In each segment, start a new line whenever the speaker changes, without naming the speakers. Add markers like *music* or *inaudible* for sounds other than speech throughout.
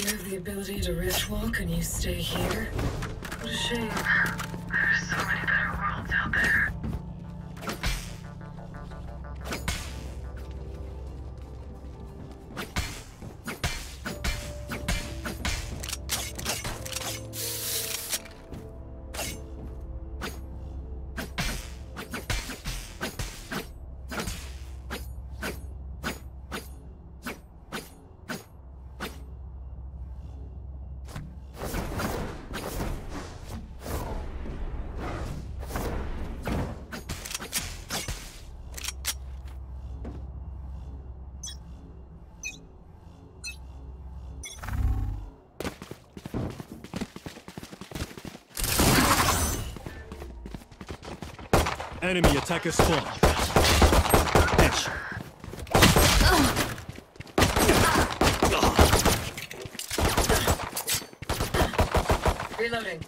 You have the ability to rift walk and you stay here? What a shame.
Enemy attacker spawn. Dash.
Reloading.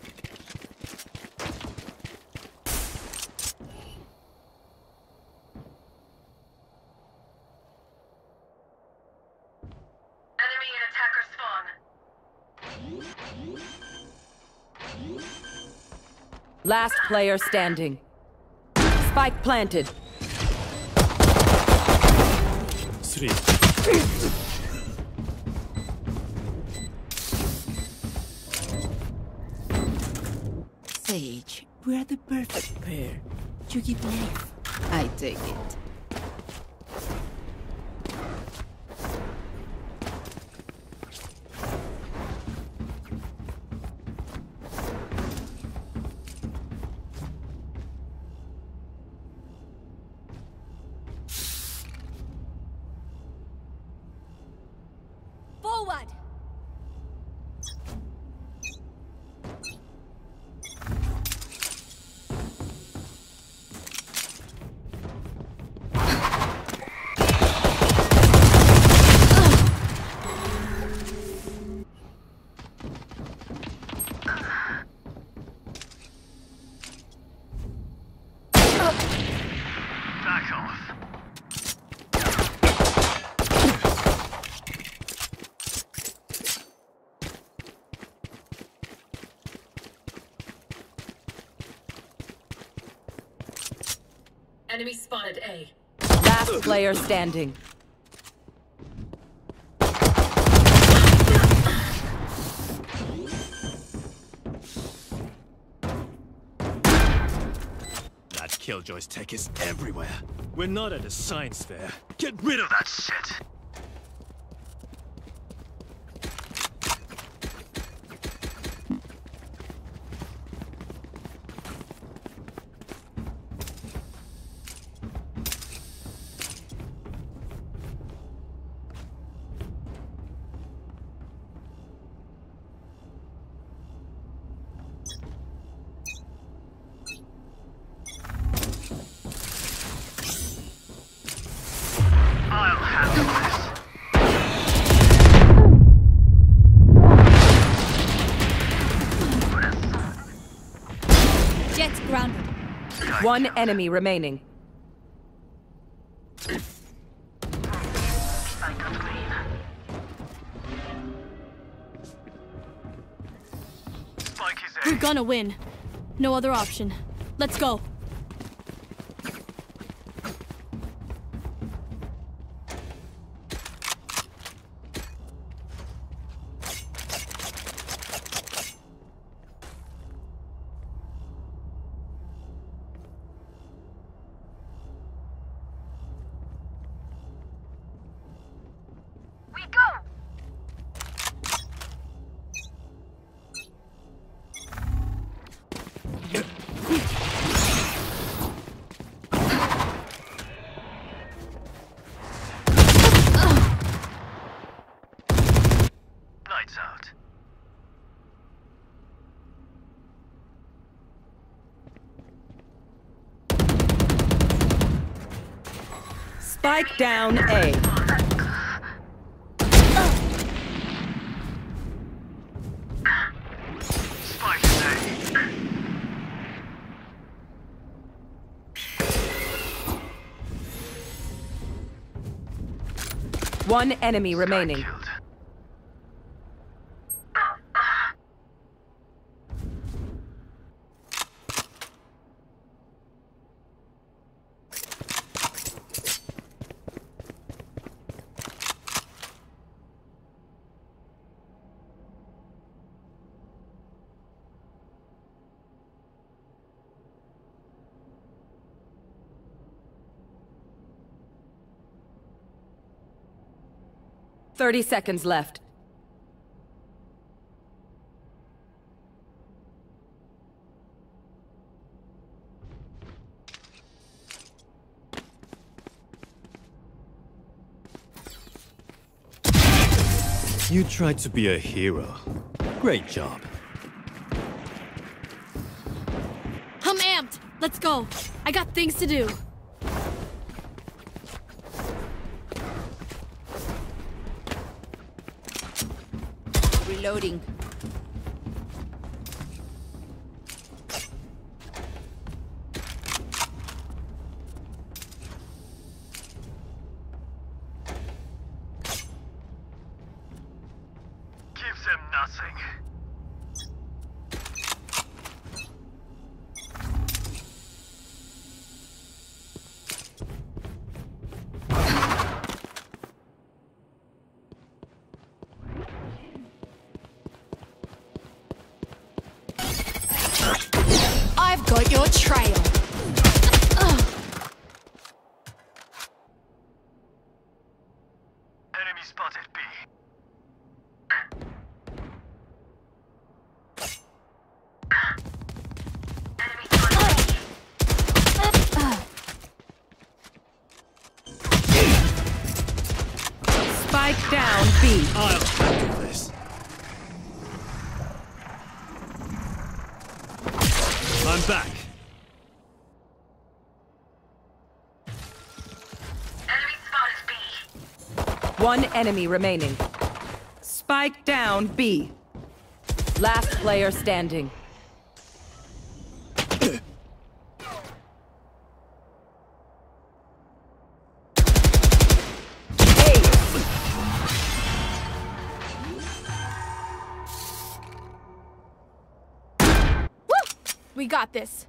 Enemy and attacker spawn.
Last player standing. Spike planted.
Three.
Sage, we're the perfect pair. You give life. I take it.
Enemy spotted A.
Last player standing.
That killjoy's tech is everywhere. We're not at a science fair. Get rid of that shit.
One enemy remaining.
We're gonna win. No other option. Let's go.
Spike down A. One enemy remaining.
Killed.
30 seconds left.
You tried to be a hero. Great job.
I'm amped. Let's go. I got things to do.
Reloading.
B. I'll handle this. I'm back. Enemy spot B.
One enemy remaining. Spike down B. Last player standing.
Got this.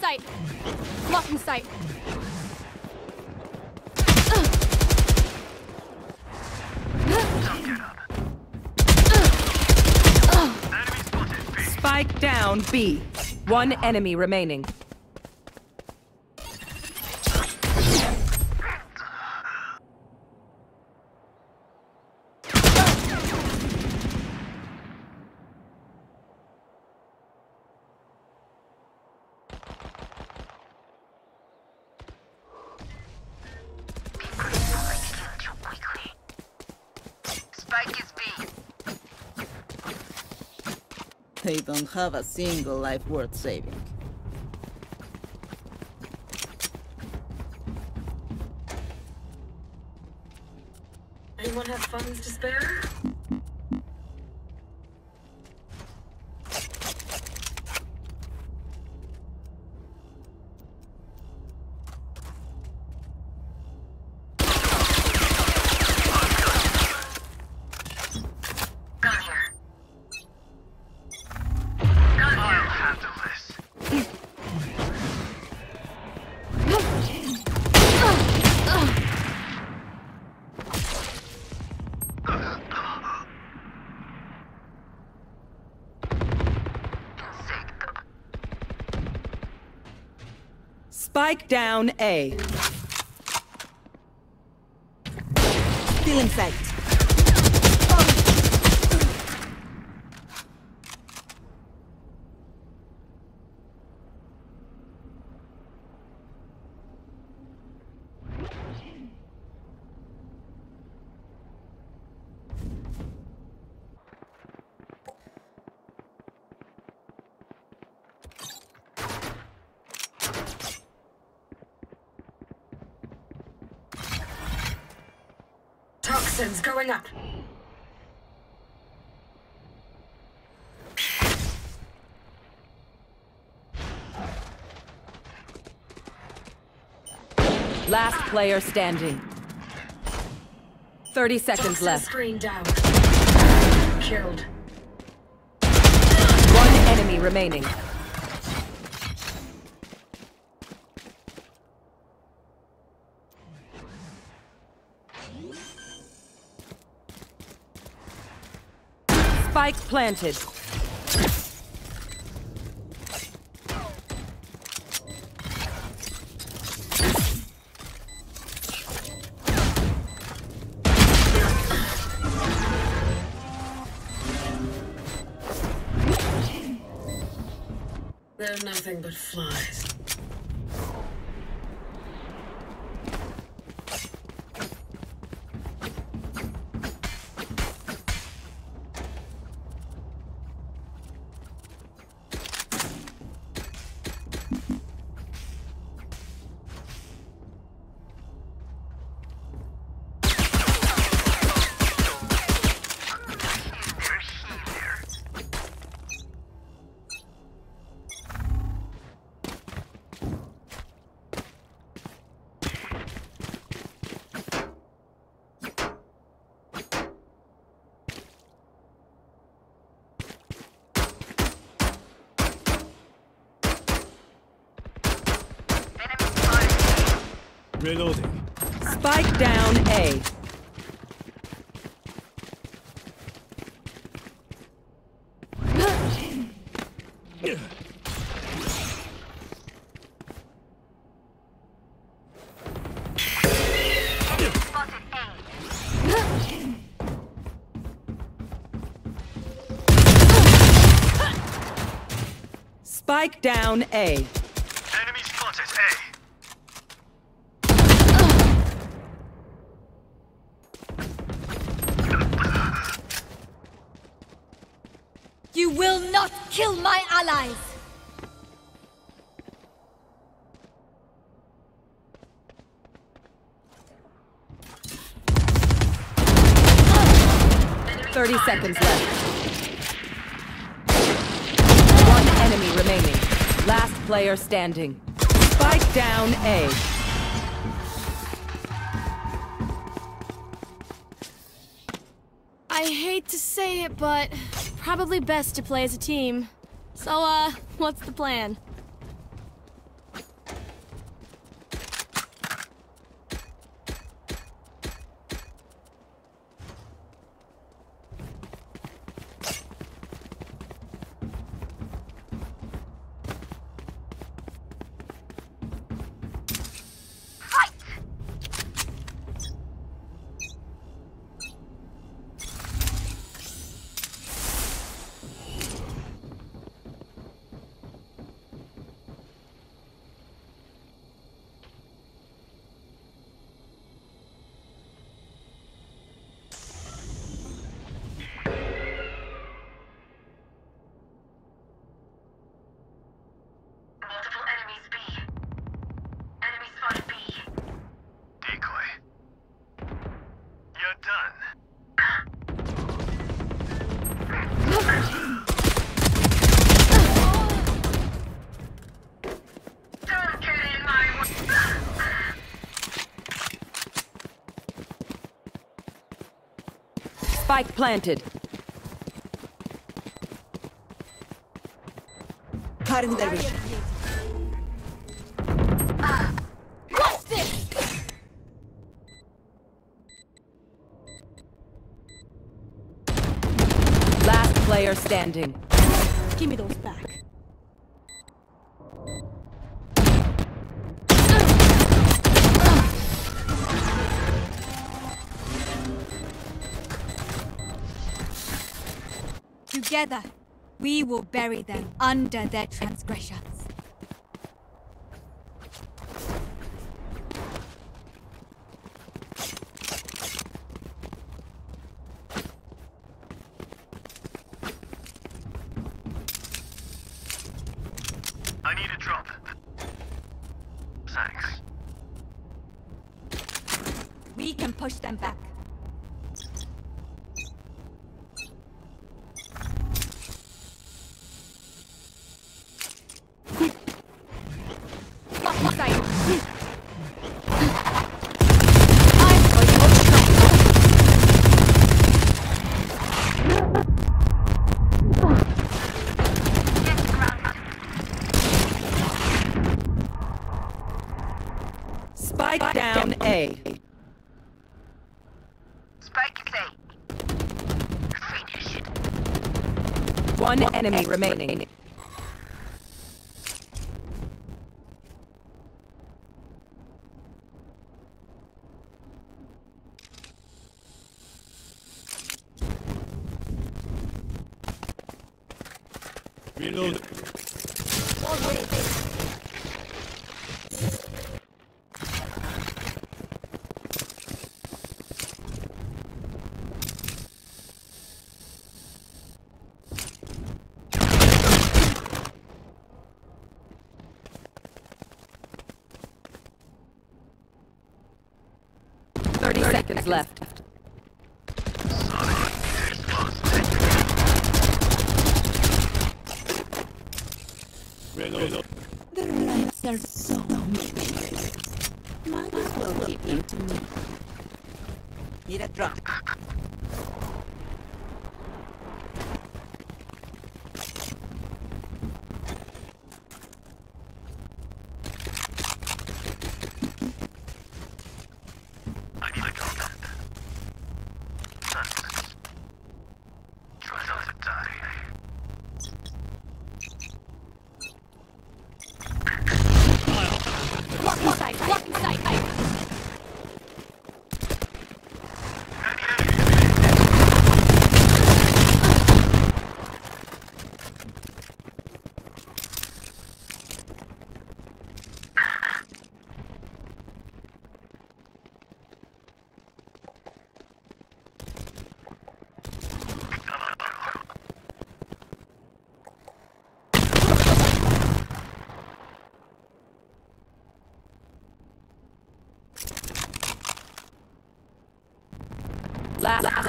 Sight. Blocking sight.
Spike down B. One enemy remaining.
Spike is B.
They don't have a single life worth saving.
Anyone have funds to spare?
Spike down A.
Still in sight.
Toxins going up.
Last player standing. 30 seconds left.
screen down. Killed.
One enemy remaining. Spike planted.
They're nothing but flies.
Reloading.
Spike down A. Spike down A.
Enemy spotted A.
You will not kill my allies!
Thirty seconds left. One enemy remaining. Last player standing. Spike down A.
I hate to say it, but probably best to play as a team. So, uh, what's the plan?
Spike planted.
What's this?
Last player standing.
Give me those back.
Together, we will bury them under their transgressions.
I need a drop. Thanks.
We can push them back. Fuck sight. I'm for your track.
One enemy remaining. 30 seconds left.
Their lives are so meaningless. Might as well give them to me. Need a drop.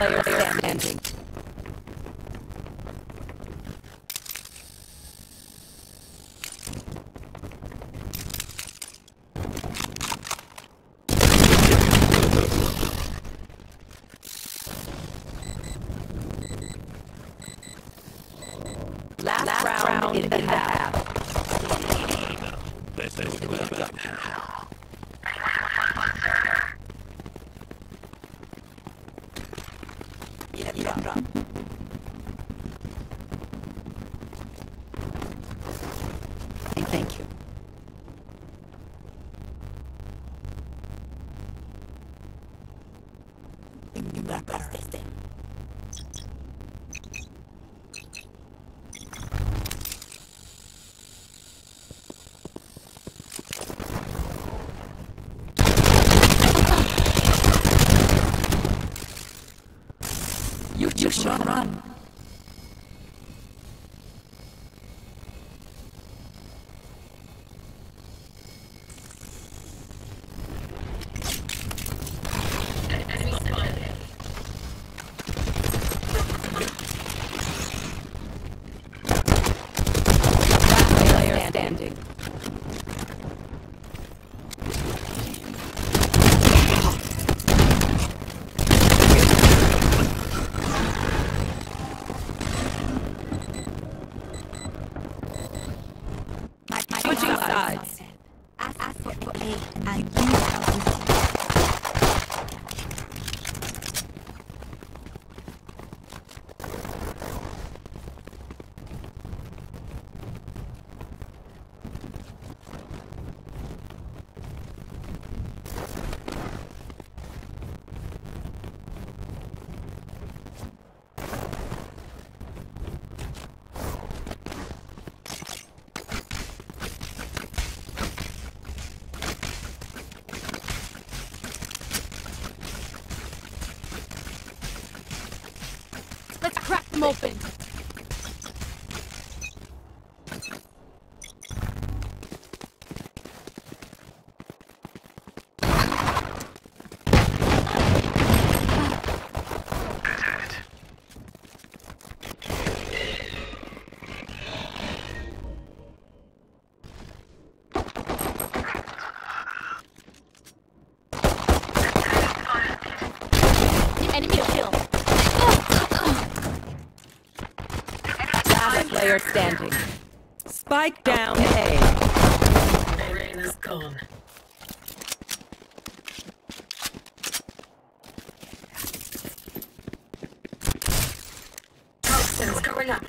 Player standing. Last, round, in the half.
Let's go back.
Need a drop. Thank you got this thing. You, you should run.
Enemy spotted.
Last player standing.
My, my
Switching
father
sides.
said, Ask, ask for, for aid, and you shall receive.
Let's crack them open. Enemy kill.
Last player standing. Spike down A.
Rain is gone. Toxins going up.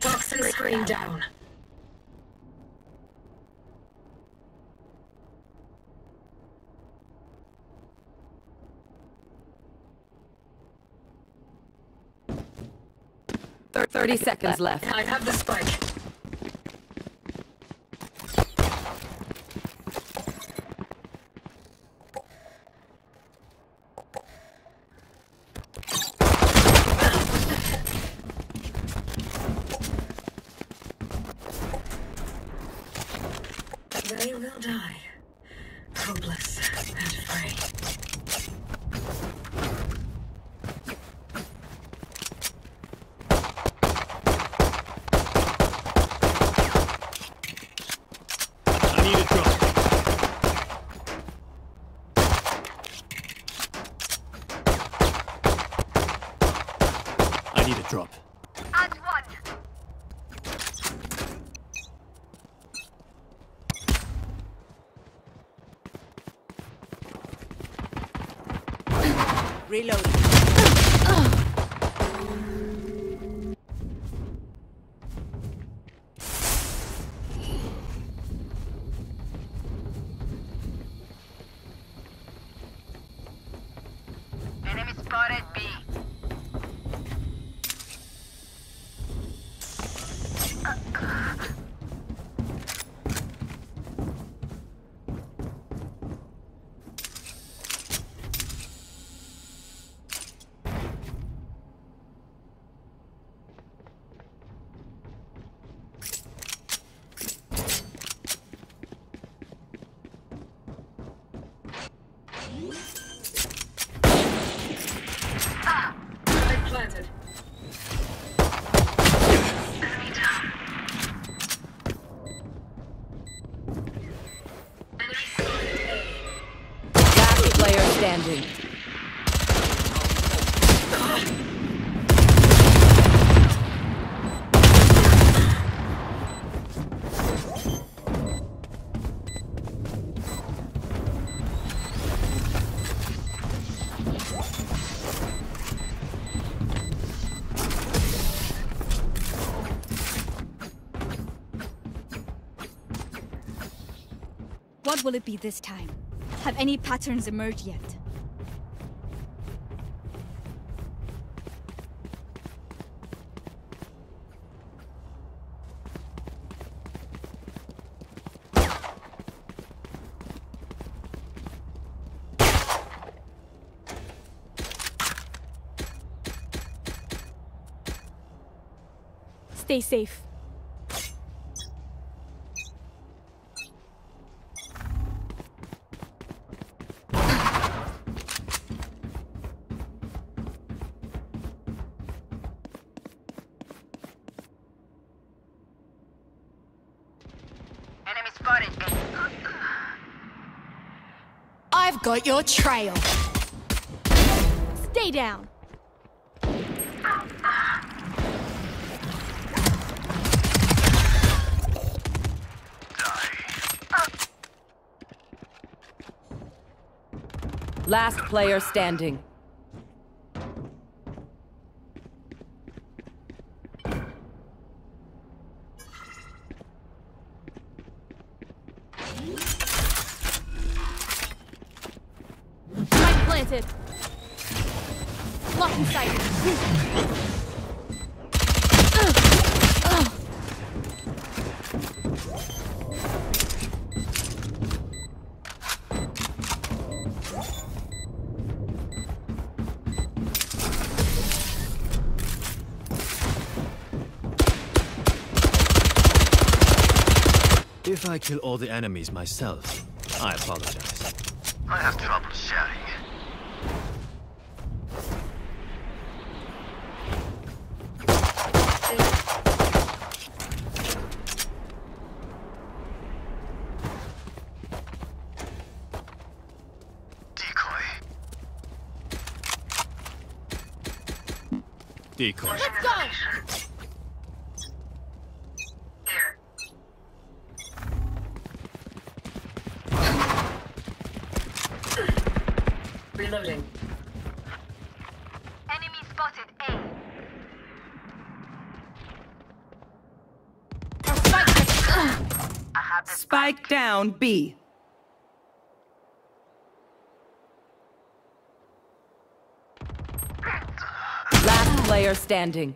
Toxin screen down.
30 seconds left.
I have the spike. They will die. Hopeless and free.
I need a drop. I need a drop.
Add one.
Reloading.
What will it be this time? Have any patterns emerged yet? Stay safe. Your trail. Stay down.
Last player standing.
Spike planted. Lock in sight.
If I kill all the enemies myself, I apologize.
I have trouble
building.
Enemy spotted A. Spike,
spike down B. Last player standing.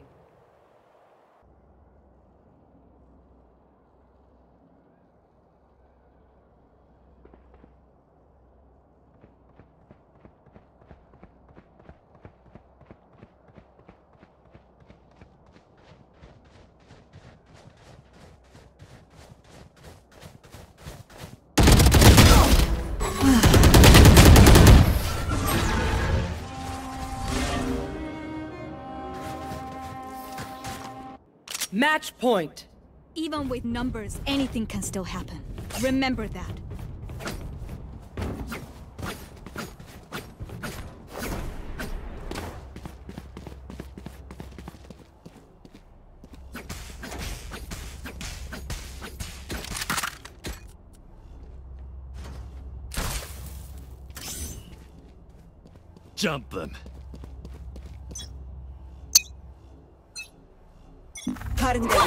Match point.
Even with numbers, anything can still happen. Remember that.
Jump them.
Cutting their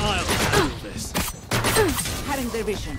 I'll handle this.
cutting their vision.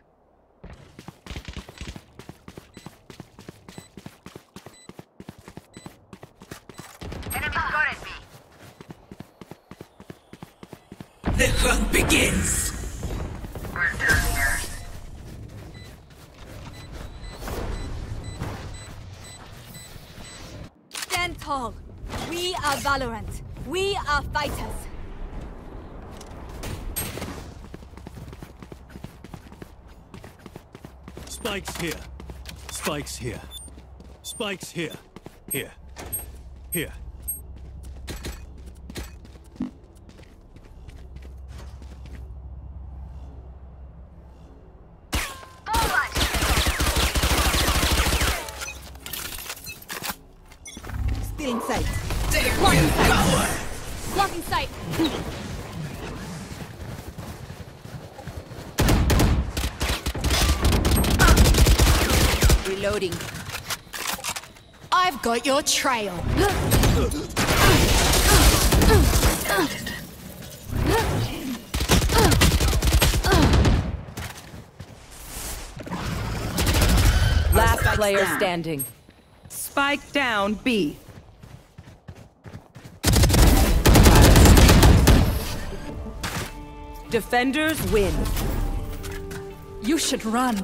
Spikes here. Spikes here. Spikes here. Here. Here.
Still in sight.
Blocking sight. *laughs*
Reloading.
I've got your trail.
Last player standing. Spike down B. Defenders win.
You should run.